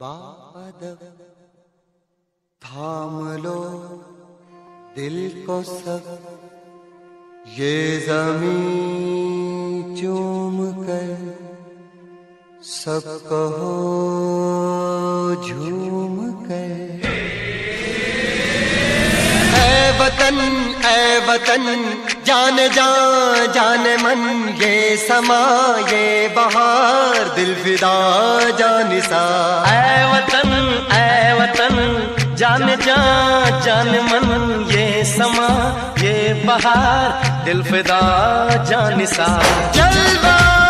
बादब थाम लो दिल को सब। ये ज़मीन चूम कर सब कहो, झूम कर। ऐ वतन ऐ वतन जान जा जान मन ये समा ये बहार दिल फिदा जान सा। ऐ वतन ऐ वतन जान जा जान मन ये समा ये बहार दिल फिदा जान सा। जलवा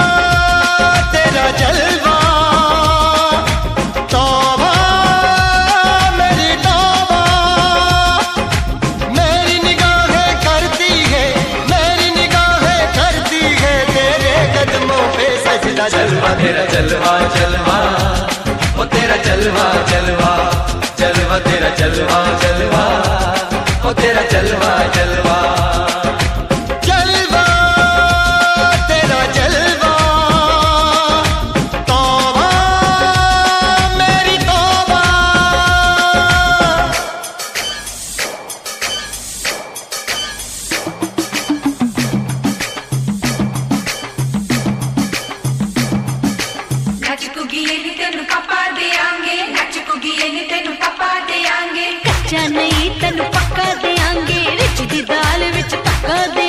जलवा जलवा। वो तेरा जलवा जलवा। जलवा तेरा जलवा जलवा। ओ तेरा जलवा जलवा। ਕੱਚਾ ਨਹੀਂ ਤੈਨੂੰ ਪੱਕਾ ਦੇਾਂਗੇ ਰਿਚ ਦੀ ਦਾਲ ਵਿੱਚ ਤੱਕਾ ਦੇਾਂਗੇ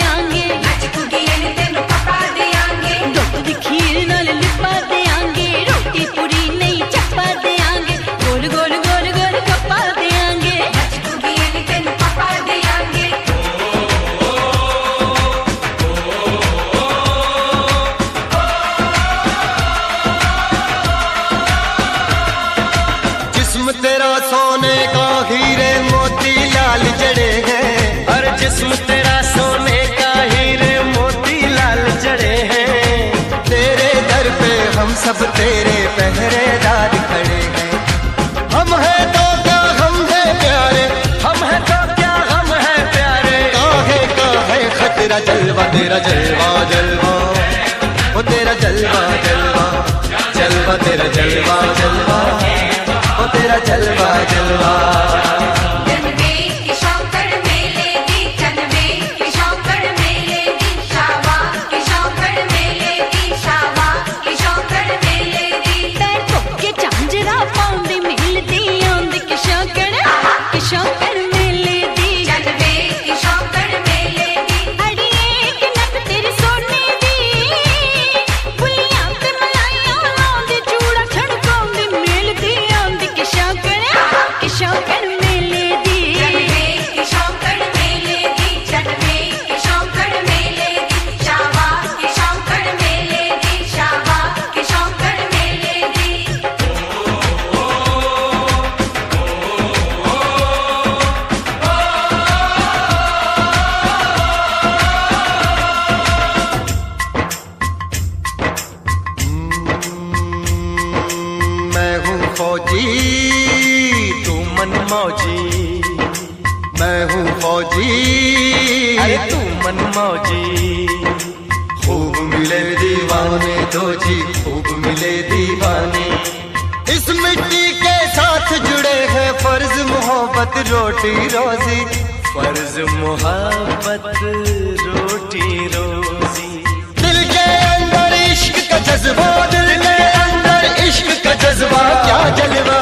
जलवा जलवा जलवा तेरा जलवा जलवा। ओ तेरा जलवा जलवा। फौजी तू मन मौजी। मैं हूँ फौजी अरे तू मन मौजी। खूब मिले दीवाने दो जी खूब मिले दीवाने। इस मिट्टी के साथ जुड़े हैं फ़र्ज़ मोहब्बत रोटी रोजी। फ़र्ज़ मोहब्बत रोटी रोजी। दिल के अंदर इश्क का जज्बा इश्क का जज्बा क्या जलवा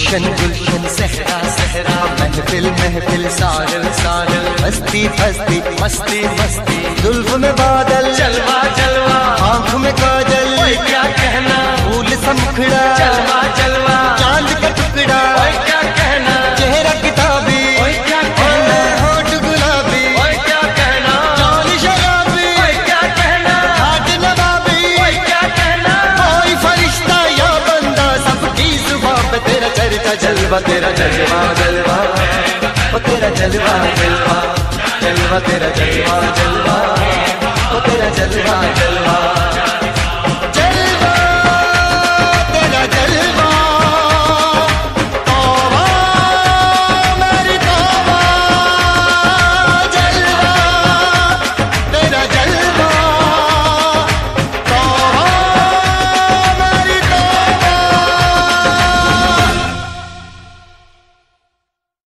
गुलशन गुलशन सहरा सहरा। महफिल महफिल सारल सारल मस्ती फस्ती मस्ती मस्ती। जुल्फ में बादल। जलवा जलवा। आँख में काजल। जलवा, तेरा जलवा जलवा। ओ, तेरा जलवा जलवा जलवा, तेरा जलवा जलवा। ओ, तेरा जलवा जलवा।